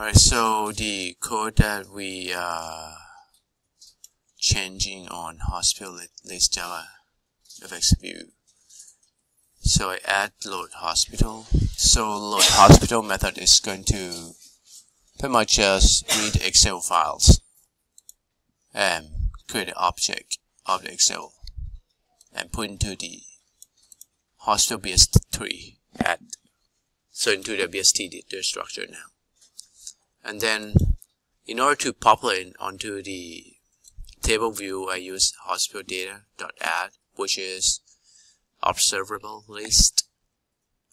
Alright, so the code that we are changing on hospital list Java FX view. So I add load hospital. So load hospital method is going to pretty much just read Excel files and create an object of the Excel and put into the hospital BST3 add so into the BST data structure now and then in order to populate onto the table view I use hospital data add which is observable list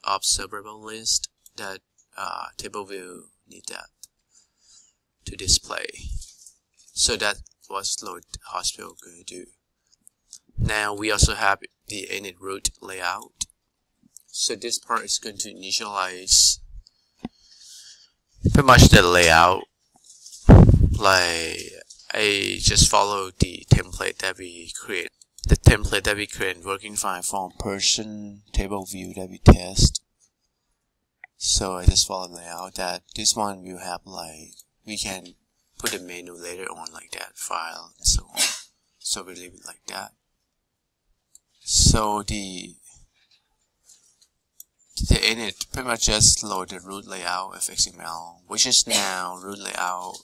observable list that uh, table view need that to display. So that was load hospital going to do. Now we also have the init root layout. So this part is going to initialize pretty much the layout like I just follow the template that we create the template that we create working fine from person table view that we test. So I just follow the layout that this one will have like we can put a menu later on like that file and so on. So we leave it like that. So the the init pretty much just load the root layout of XML, which is now root layout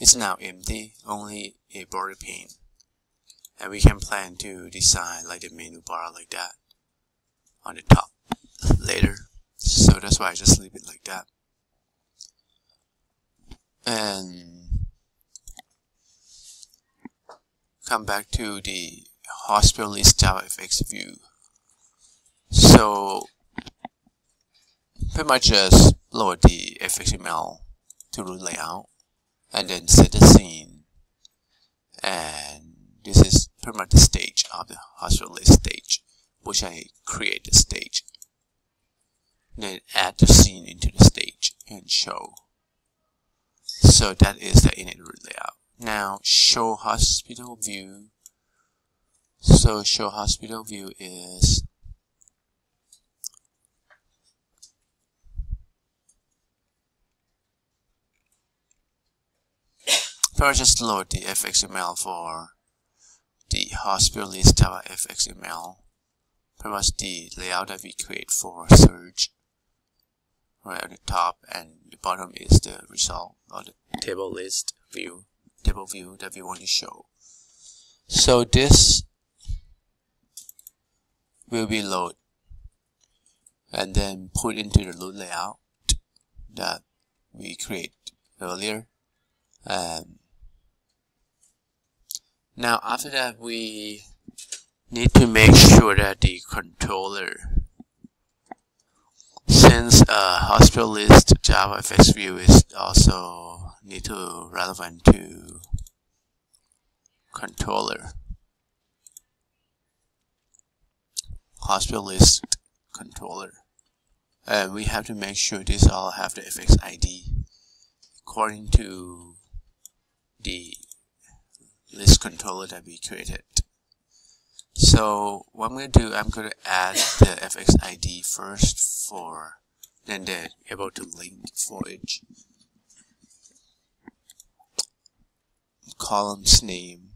is now empty, only a border pane. And we can plan to design like the menu bar like that on the top later. So that's why I just leave it like that. And come back to the hospital list JavaFX view. So pretty much just load the FXML to root layout and then set the scene. And this is pretty much the stage of the hospital list stage which I create the stage. Then add the scene into the stage and show. So that is the init root layout. Now show hospital view. So show hospital view is First, just load the fxml for the hospital list fxml. Pretty much the layout that we create for search. Right at the top and the bottom is the result or the table list view, table view that we want to show. So this will be load and then put into the load layout that we create earlier and now after that we need to make sure that the controller since uh, hospital list. Java FX view is also need to relevant to controller. Hospital list controller. And we have to make sure these all have the FX ID according to the list controller that we created. So what I'm going to do, I'm going to add the FX ID first for then they're able to link for each columns name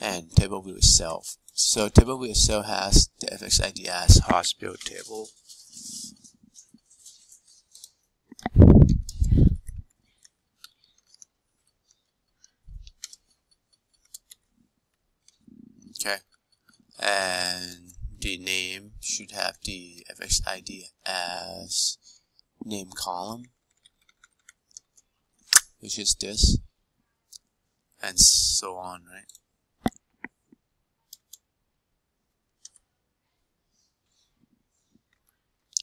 and table view itself. So table view itself has the FX ID as hospital table okay and the name should have the fx id as name column which is this and so on right?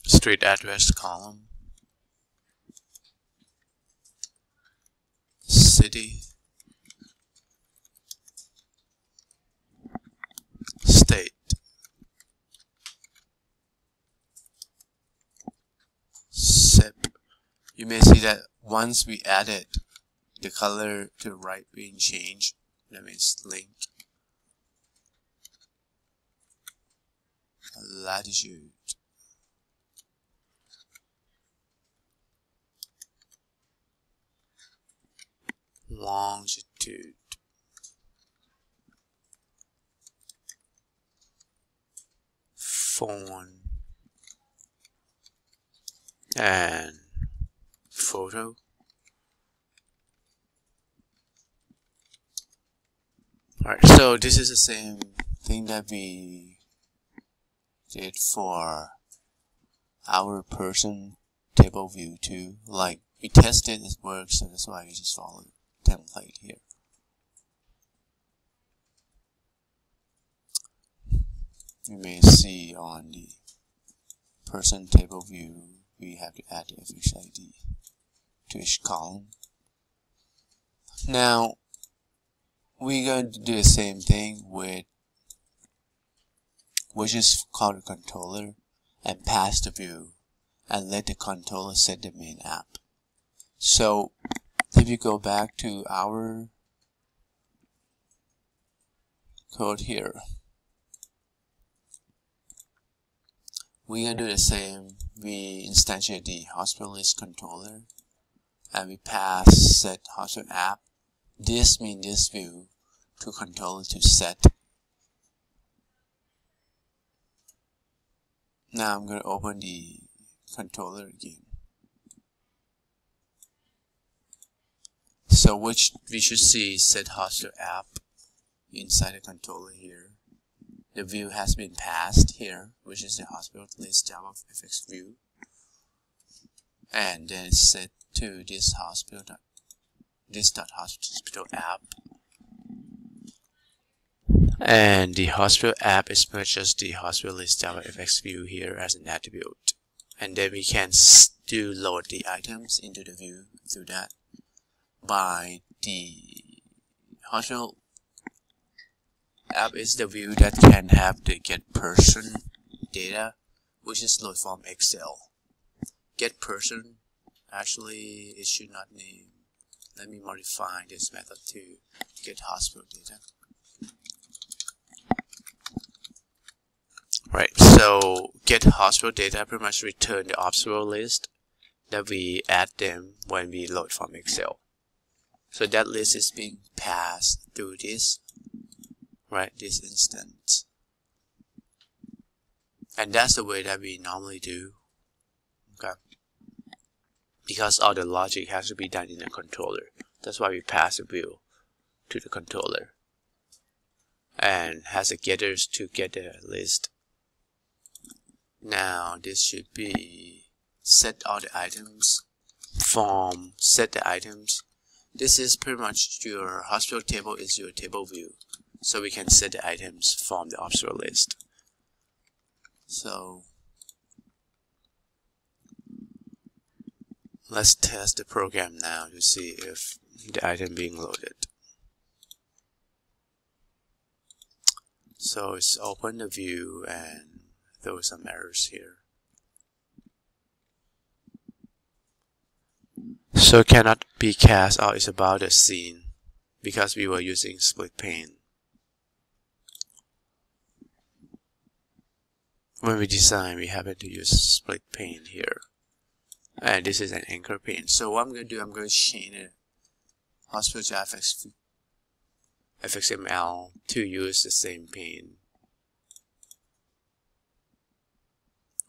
Street address column. City you may see that once we added the color to the right being changed that means link. Latitude. Longitude. Phone. And photo Alright, so this is the same thing that we did for our person table view too. Like we tested it works, so that's why we just follow the template here. You may see on the person table view we have to add the fxid to each column. Now we're going to do the same thing with which is called a controller and pass the view and let the controller set the main app. So if you go back to our code here, we're gonna do the same. We instantiate the hospital list controller and we pass set hospital app. This means this view to controller to set. Now I'm going to open the controller again. So which we should see set hoster app inside the controller here. The view has been passed here, which is the hospital list Java FX view. And then set to this hospital this dot hospital app. And the hospital app is purchased the hospital list Java FX view here as an attribute and then we can still load the items into the view through that by the hospital app is the view that can have the get person data which is load from excel get person actually it should not name let me modify this method to get hospital data Right, so get hospital data pretty much return the hospital list that we add them when we load from Excel. So that list is being passed through this, right, this instance. And that's the way that we normally do, okay? Because all the logic has to be done in the controller. That's why we pass the view to the controller. And has the getters to get the list now this should be set all the items from set the items. This is pretty much your hospital table is your table view. So we can set the items from the hospital list. So let's test the program now to see if the item being loaded. So it's open the view and there were some errors here. So cannot be cast out is about the scene because we were using split pane. When we design, we happen to use split pane here. And this is an anchor pane. So what I'm going to do, I'm going to chain it hospital FX, FXML to use the same pane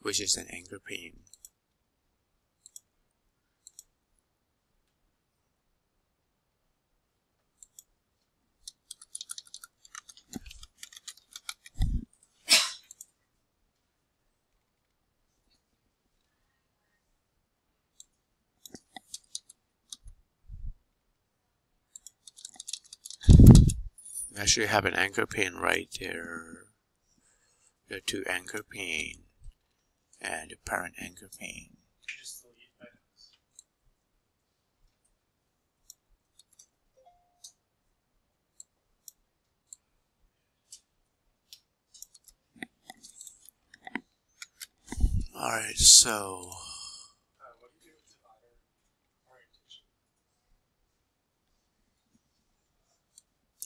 which is an anchor pane. Actually have an anchor pane right there. Are two anchor pane and the parent anchor pane. Alright, so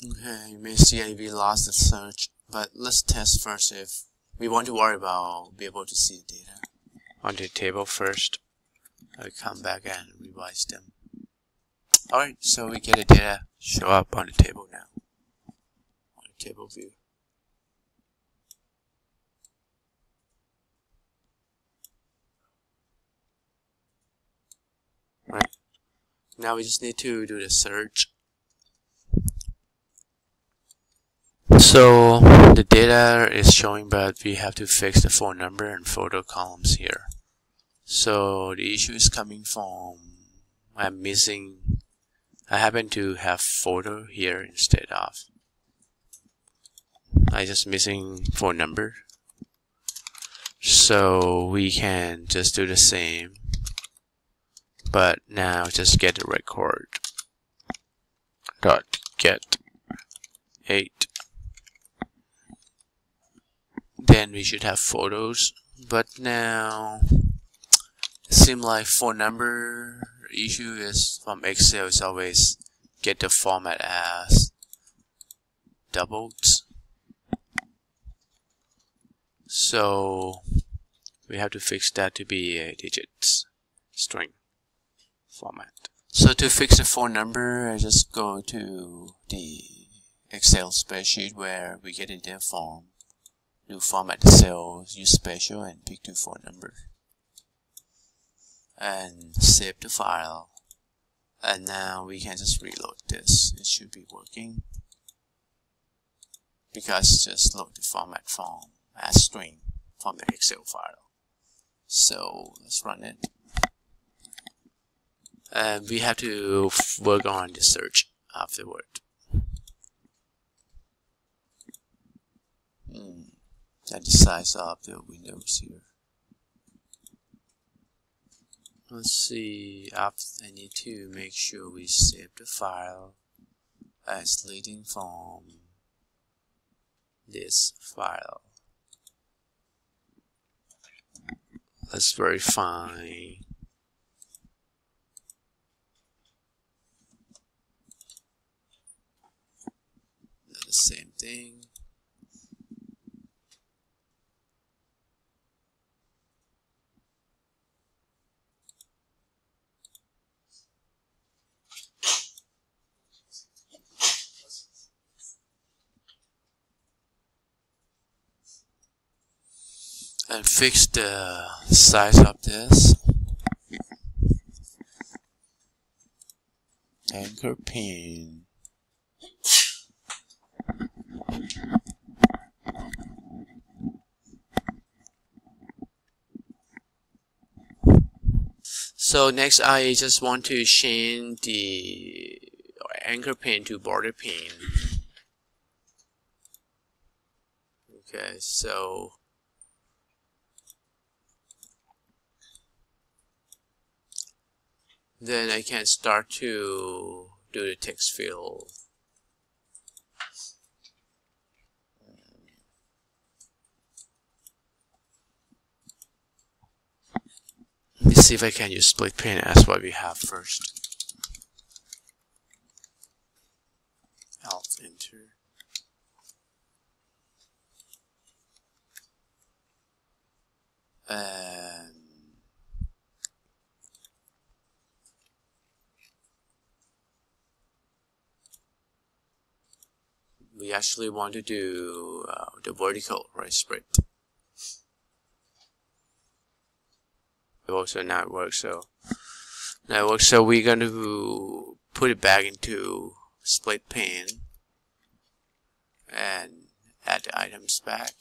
Okay, you may see we lost the search, but let's test first if we want to worry about be able to see the data on the table first. I come back and revise them. Alright, so we get a data show up on the table now. On the table view. Right. Now we just need to do the search. So the data is showing but we have to fix the phone number and photo columns here. So the issue is coming from I'm missing I happen to have photo here instead of I just missing phone number so we can just do the same but now just get the record dot get then we should have photos but now it seems like phone number issue is from Excel is always get the format as doubled. So we have to fix that to be a digits string format. So to fix the phone number I just go to the Excel spreadsheet where we get in their form do format the cells use special and pick two phone number and save the file. And now we can just reload this. It should be working. Because just load the format form as string from the excel file. So let's run it. And we have to work on the search afterward. Hmm. That the size of the windows here let's see I need to make sure we save the file as leading from this file. Let's verify. The same thing and fix the size of this. Anchor pane. So next I just want to change the anchor pane to border pane. Okay so then I can start to do the text field. Let me see if I can use split pane as what we have first. Alt enter and we actually want to do uh, the vertical right split. It also not work so now works. So we're going to put it back into split pane and add the items back.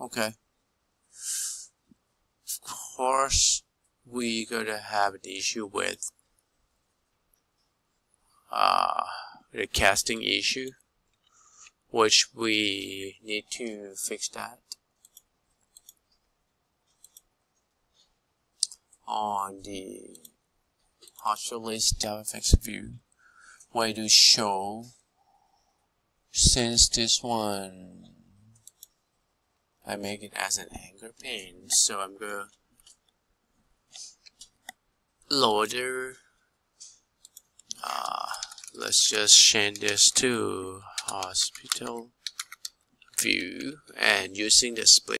Okay. Of course we're to have an issue with uh, the casting issue which we need to fix that on the hospital list JavaFX view where to show since this one I make it as an anchor pane so I'm gonna loader uh, let's just change this to hospital view and using the split